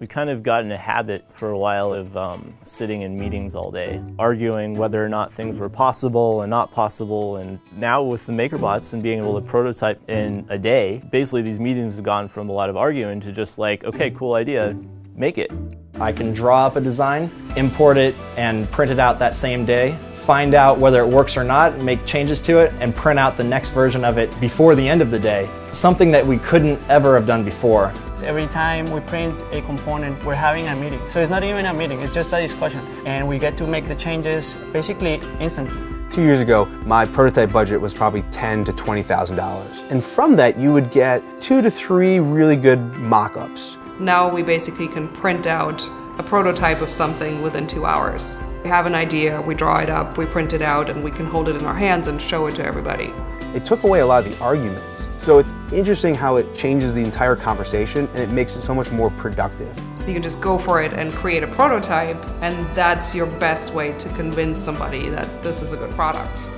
We kind of got in a habit for a while of um, sitting in meetings all day, arguing whether or not things were possible and not possible. And now with the MakerBots and being able to prototype in a day, basically these meetings have gone from a lot of arguing to just like, okay, cool idea, make it. I can draw up a design, import it, and print it out that same day, find out whether it works or not, make changes to it, and print out the next version of it before the end of the day. Something that we couldn't ever have done before. Every time we print a component, we're having a meeting. So it's not even a meeting, it's just a discussion. And we get to make the changes basically instantly. Two years ago, my prototype budget was probably ten to twenty thousand dollars, and from that you would get two to three really good mock-ups. Now we basically can print out a prototype of something within two hours. We have an idea, we draw it up, we print it out, and we can hold it in our hands and show it to everybody. It took away a lot of the arguments. So it's interesting how it changes the entire conversation and it makes it so much more productive. You can just go for it and create a prototype, and that's your best way to convince somebody that this is a good product.